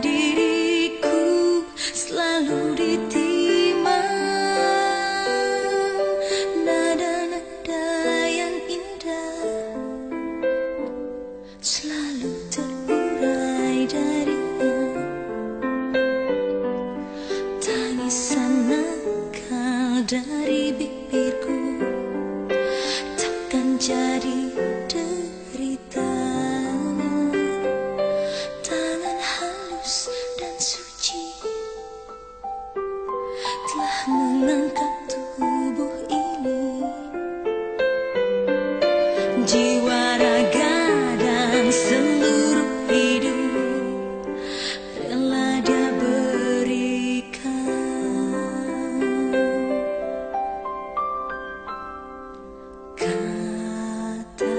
diriku selalu ditima. Nada-nada yang indah selalu terurai darinya. Tangisan nakal dari bibirku tubuh Jiwa raga seluruh hidup Rela dia Kata